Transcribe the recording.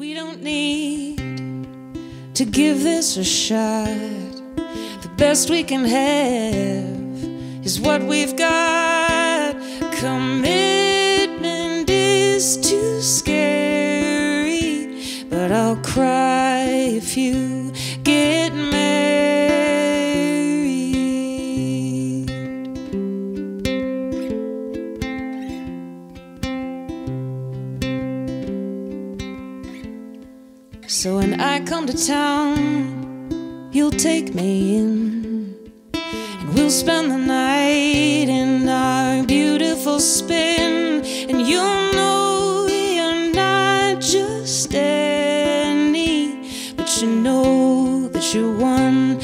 We don't need to give this a shot. The best we can have is what we've got. Commitment is too scary, but I'll cry if you get married. So when I come to town, you'll take me in. And we'll spend the night in our beautiful spin. And you'll know you're not just any, but you know that you're one.